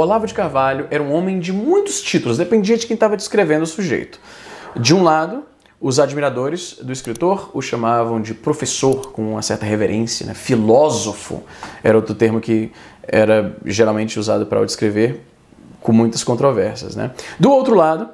Olavo de Carvalho era um homem de muitos títulos, dependia de quem estava descrevendo o sujeito. De um lado, os admiradores do escritor o chamavam de professor, com uma certa reverência, né? filósofo era outro termo que era geralmente usado para o descrever, com muitas controvérsias. Né? Do outro lado,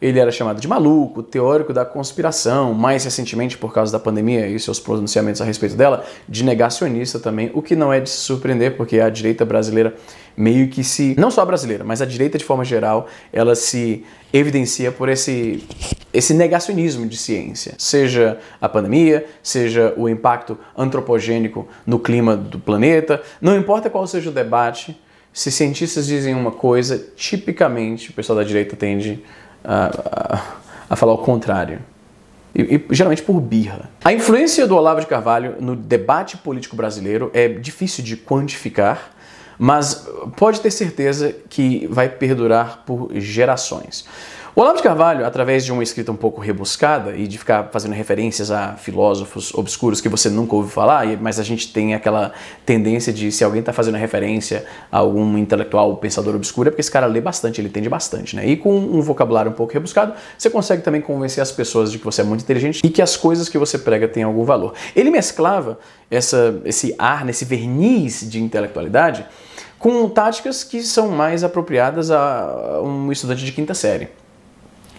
ele era chamado de maluco, teórico da conspiração, mais recentemente, por causa da pandemia e seus pronunciamentos a respeito dela, de negacionista também, o que não é de se surpreender, porque a direita brasileira meio que se. Não só a brasileira, mas a direita de forma geral, ela se evidencia por esse, esse negacionismo de ciência. Seja a pandemia, seja o impacto antropogênico no clima do planeta, não importa qual seja o debate, se cientistas dizem uma coisa, tipicamente o pessoal da direita tende a, a, falar o contrário. E, e, geralmente por birra. A influência do Olavo de Carvalho no debate político brasileiro é difícil de quantificar, mas pode ter certeza que vai perdurar por gerações. O Olavo de Carvalho, através de uma escrita um pouco rebuscada e de ficar fazendo referências a filósofos obscuros que você nunca ouviu falar, mas a gente tem aquela tendência de se alguém está fazendo referência a algum intelectual, pensador obscuro, é porque esse cara lê bastante, ele entende bastante, né? E com um vocabulário um pouco rebuscado, você consegue também convencer as pessoas de que você é muito inteligente e que as coisas que você prega têm algum valor. Ele mesclava essa, esse ar, nesse verniz de intelectualidade com táticas que são mais apropriadas a um estudante de quinta série.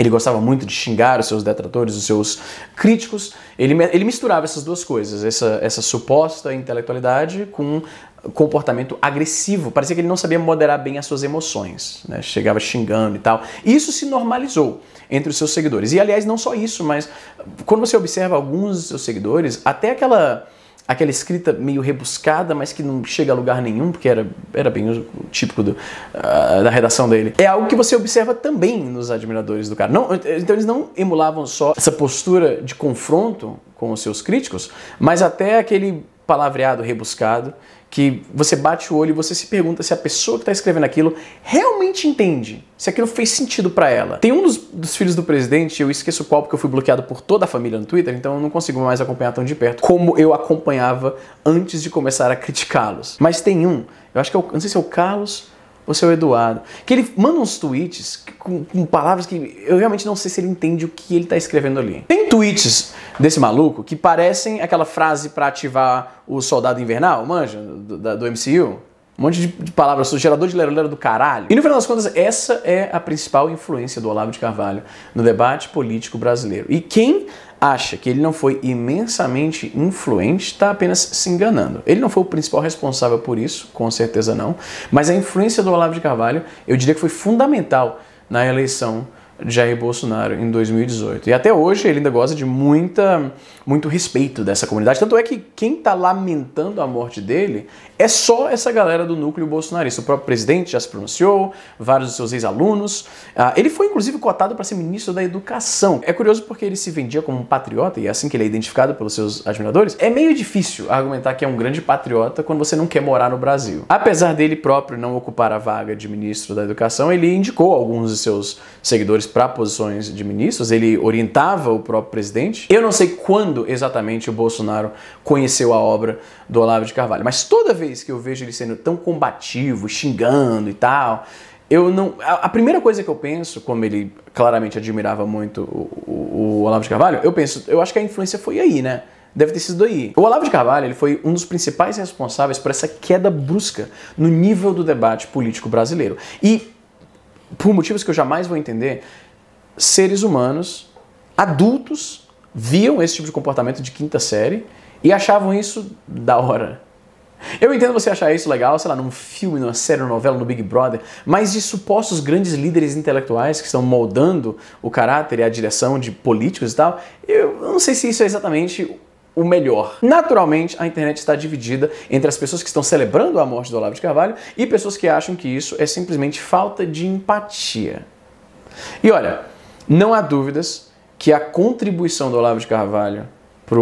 Ele gostava muito de xingar os seus detratores, os seus críticos. Ele, ele misturava essas duas coisas, essa, essa suposta intelectualidade com comportamento agressivo. Parecia que ele não sabia moderar bem as suas emoções, né? chegava xingando e tal. Isso se normalizou entre os seus seguidores. E aliás, não só isso, mas quando você observa alguns dos seus seguidores, até aquela aquela escrita meio rebuscada, mas que não chega a lugar nenhum, porque era, era bem típico do, uh, da redação dele. É algo que você observa também nos admiradores do cara. Não, então eles não emulavam só essa postura de confronto com os seus críticos, mas até aquele palavreado rebuscado que você bate o olho e você se pergunta se a pessoa que está escrevendo aquilo realmente entende, se aquilo fez sentido para ela. Tem um dos, dos, filhos do presidente, eu esqueço qual porque eu fui bloqueado por toda a família no Twitter, então eu não consigo mais acompanhar tão de perto como eu acompanhava antes de começar a criticá-los. Mas tem um, eu acho que é o, não sei se é o Carlos o seu Eduardo, que ele manda uns tweets com, com, palavras que eu realmente não sei se ele entende o que ele está escrevendo ali. Tem tweets desse maluco que parecem aquela frase para ativar o soldado invernal, manja, do, do, MCU. Um monte de, de palavras, sou gerador de lerolero do caralho. E no final das contas, essa é a principal influência do Olavo de Carvalho no debate político brasileiro. E quem acha que ele não foi imensamente influente está apenas se enganando. Ele não foi o principal responsável por isso, com certeza não, mas a influência do Olavo de Carvalho, eu diria que foi fundamental na eleição Jair Bolsonaro em 2018. E até hoje ele ainda goza de muita, muito respeito dessa comunidade. Tanto é que quem está lamentando a morte dele é só essa galera do núcleo bolsonarista. O próprio presidente já se pronunciou, vários dos seus ex-alunos. Ah, ele foi inclusive cotado para ser ministro da Educação. É curioso porque ele se vendia como um patriota e é assim que ele é identificado pelos seus admiradores. É meio difícil argumentar que é um grande patriota quando você não quer morar no Brasil. Apesar dele próprio não ocupar a vaga de ministro da Educação, ele indicou alguns de seus seguidores para posições de ministros, ele orientava o próprio presidente. Eu não sei quando exatamente o Bolsonaro conheceu a obra do Olavo de Carvalho, mas toda vez que eu vejo ele sendo tão combativo, xingando e tal, eu não. A, primeira coisa que eu penso, como ele claramente admirava muito o, o, o Olavo de Carvalho, eu penso, eu acho que a influência foi aí, né? Deve ter sido aí. O Olavo de Carvalho ele foi um dos principais responsáveis por essa queda brusca no nível do debate político brasileiro. E, por motivos que eu jamais vou entender, seres humanos, adultos, viam esse tipo de comportamento de quinta série e achavam isso da hora. Eu entendo você achar isso legal, sei lá, num filme, numa série, numa novela, no Big Brother, mas de supostos grandes líderes intelectuais que estão moldando o caráter e a direção de políticos e tal, eu não sei se isso é exatamente o melhor. Naturalmente, a internet está dividida entre as pessoas que estão celebrando a morte do Olavo de Carvalho e pessoas que acham que isso é simplesmente falta de empatia. E olha, não há dúvidas que a contribuição do Olavo de Carvalho para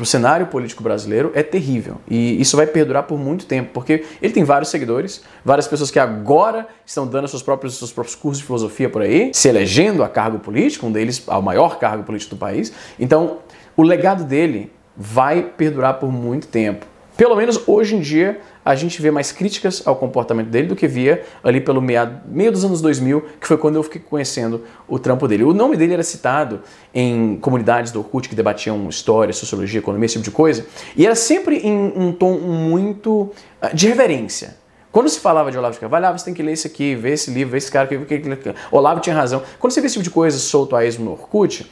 o cenário político brasileiro é terrível. E isso vai perdurar por muito tempo, porque ele tem vários seguidores, várias pessoas que agora estão dando seus próprios, seus próprios cursos de filosofia por aí, se elegendo a cargo político, um deles ao maior cargo político do país. Então, o legado dele vai perdurar por muito tempo. Pelo menos hoje em dia, a gente vê mais críticas ao comportamento dele do que via ali pelo meio, meio dos anos 2000, que foi quando eu fiquei conhecendo o trampo dele. O nome dele era citado em comunidades do Orkut que debatiam história, sociologia, economia, esse tipo de coisa, e era sempre em um tom muito ah, de reverência. Quando se falava de Olavo de Carvalho, ah, você tem que ler isso aqui, ver esse livro, ver esse cara, que, que, Olavo tinha razão. Quando você vê esse tipo de coisa solto a esmo no Orkut,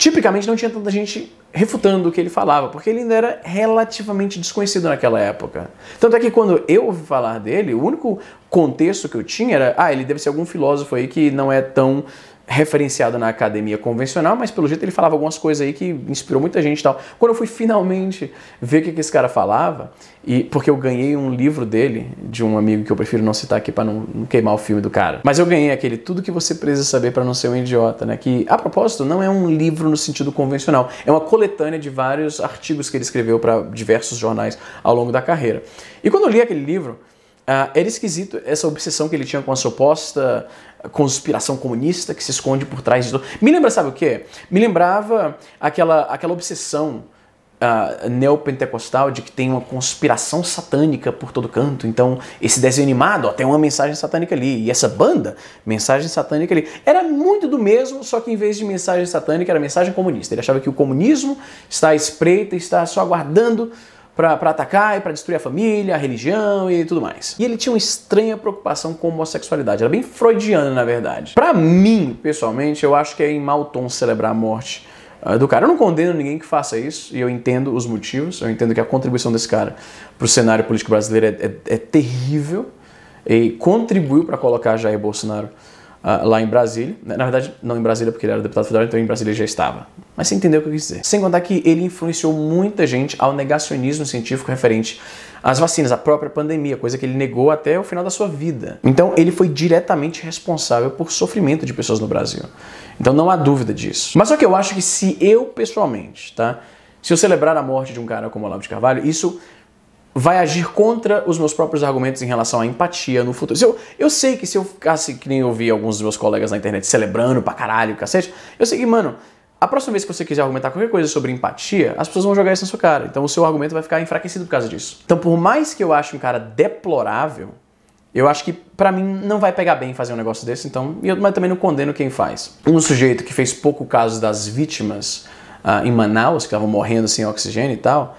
tipicamente não tinha tanta gente refutando o que ele falava, porque ele ainda era relativamente desconhecido naquela época. Tanto é que quando eu ouvi falar dele, o único contexto que eu tinha era, ah, ele deve ser algum filósofo aí que não é tão referenciado na academia convencional, mas pelo jeito ele falava algumas coisas aí que inspirou muita gente e tal. Quando eu fui finalmente ver o que, esse cara falava, e porque eu ganhei um livro dele, de um amigo que eu prefiro não citar aqui para não, não, queimar o filme do cara, mas eu ganhei aquele Tudo que você precisa saber para não ser um idiota, né? Que, a propósito, não é um livro no sentido convencional, é uma coletânea de vários artigos que ele escreveu para diversos jornais ao longo da carreira. E quando eu li aquele livro, Uh, era esquisito essa obsessão que ele tinha com a suposta conspiração comunista que se esconde por trás de. Me lembra, sabe o quê? Me lembrava aquela, aquela obsessão uh, neopentecostal de que tem uma conspiração satânica por todo canto. Então, esse desenho animado ó, tem uma mensagem satânica ali. E essa banda, mensagem satânica ali. Era muito do mesmo, só que em vez de mensagem satânica, era mensagem comunista. Ele achava que o comunismo está à espreita, está só aguardando para atacar e para destruir a família, a religião e tudo mais. E ele tinha uma estranha preocupação com a homossexualidade. Era bem freudiana, na verdade. Para mim, pessoalmente, eu acho que é em mau tom celebrar a morte uh, do cara. Eu não condeno ninguém que faça isso e eu entendo os motivos. Eu entendo que a contribuição desse cara para o cenário político brasileiro é, é, é terrível e contribuiu para colocar Jair Bolsonaro uh, lá em Brasília. Na verdade, não em Brasília, porque ele era deputado federal, então em Brasília já estava. Mas você entendeu o que eu quis dizer. Sem contar que ele influenciou muita gente ao negacionismo científico referente às vacinas, à própria pandemia, coisa que ele negou até o final da sua vida. Então, ele foi diretamente responsável por sofrimento de pessoas no Brasil. Então, não há dúvida disso. Mas só que eu acho que se eu, pessoalmente, tá? Se eu celebrar a morte de um cara como Olavo de Carvalho, isso vai agir contra os meus próprios argumentos em relação à empatia no futuro. Eu, eu sei que se eu ficasse que nem eu vi alguns dos meus colegas na internet celebrando pra caralho, cacete, eu sei que, mano, a próxima vez que você quiser argumentar qualquer coisa sobre empatia, as pessoas vão jogar isso na sua cara. Então o seu argumento vai ficar enfraquecido por causa disso. Então, por mais que eu ache um cara deplorável, eu acho que para mim não vai pegar bem fazer um negócio desse, então, eu mas também não condeno quem faz. Um sujeito que fez pouco caso das vítimas uh, em Manaus, que estavam morrendo sem oxigênio e tal,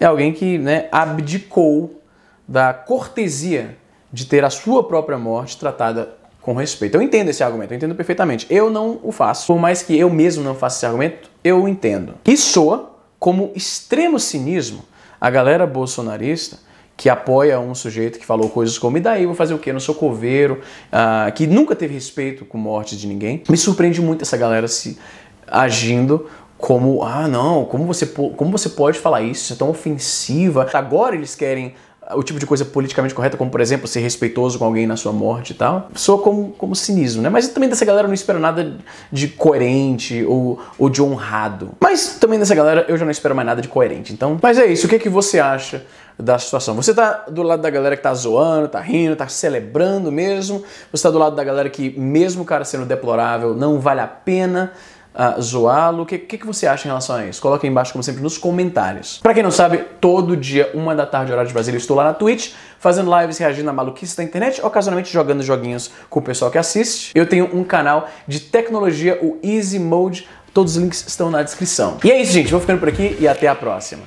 é alguém que né, abdicou da cortesia de ter a sua própria morte tratada com respeito. Eu entendo esse argumento, eu entendo perfeitamente. Eu não o faço. Por mais que eu mesmo não faça esse argumento, eu entendo. E soa como extremo cinismo a galera bolsonarista que apoia um sujeito que falou coisas como, e daí, vou fazer o quê? Não sou coveiro, uh, que nunca teve respeito com morte de ninguém. Me surpreende muito essa galera se agindo como, ah, não, como você, como você pode falar isso? Isso é tão ofensiva. Agora eles querem o tipo de coisa politicamente correta, como por exemplo ser respeitoso com alguém na sua morte e tal, soa como, como cinismo, né? Mas também dessa galera eu não espero nada de coerente ou, ou de honrado. Mas também dessa galera eu já não espero mais nada de coerente. Então, mas é isso. O que, é que você acha da situação? Você tá do lado da galera que tá zoando, tá rindo, tá celebrando mesmo? Você tá do lado da galera que, mesmo o cara sendo deplorável, não vale a pena? Uh, zoá-lo? O que, que, que, você acha em relação a isso? Coloque aí embaixo, como sempre, nos comentários. Para quem não sabe, todo dia, uma da tarde, horário de Brasília, estou lá na Twitch, fazendo lives reagindo a maluquice da internet, ocasionalmente jogando joguinhos com o pessoal que assiste. Eu tenho um canal de tecnologia, o Easy Mode, todos os links estão na descrição. E é isso, gente, vou ficando por aqui e até a próxima.